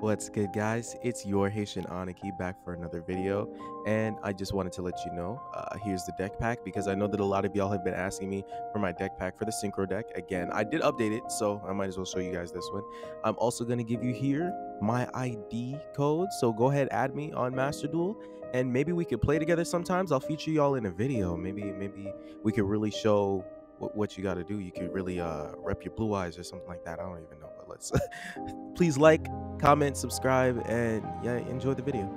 What's good, guys? It's your Haitian Aniki back for another video, and I just wanted to let you know uh, here's the deck pack because I know that a lot of y'all have been asking me for my deck pack for the Synchro deck. Again, I did update it, so I might as well show you guys this one. I'm also going to give you here my ID code, so go ahead, add me on Master Duel, and maybe we could play together sometimes. I'll feature y'all in a video. Maybe, maybe we could really show what, what you got to do. You could really uh, rep your blue eyes or something like that. I don't even know, but let's please like, comment, subscribe, and yeah, enjoy the video.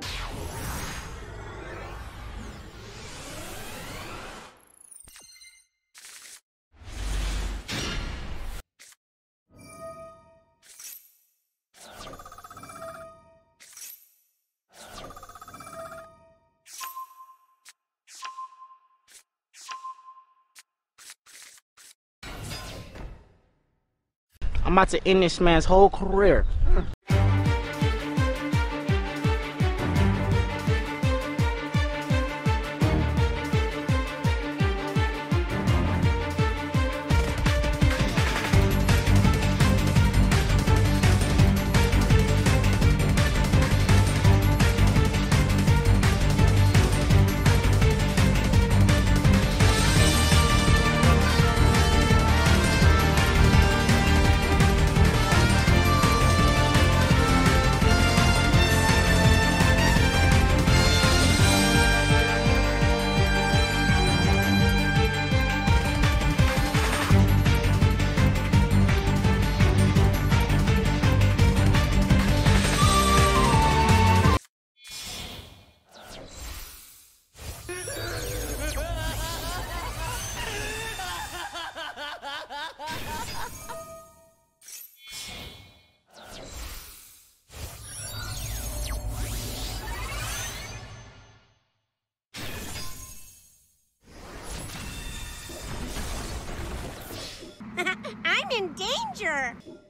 I'm about to end this man's whole career. Danger!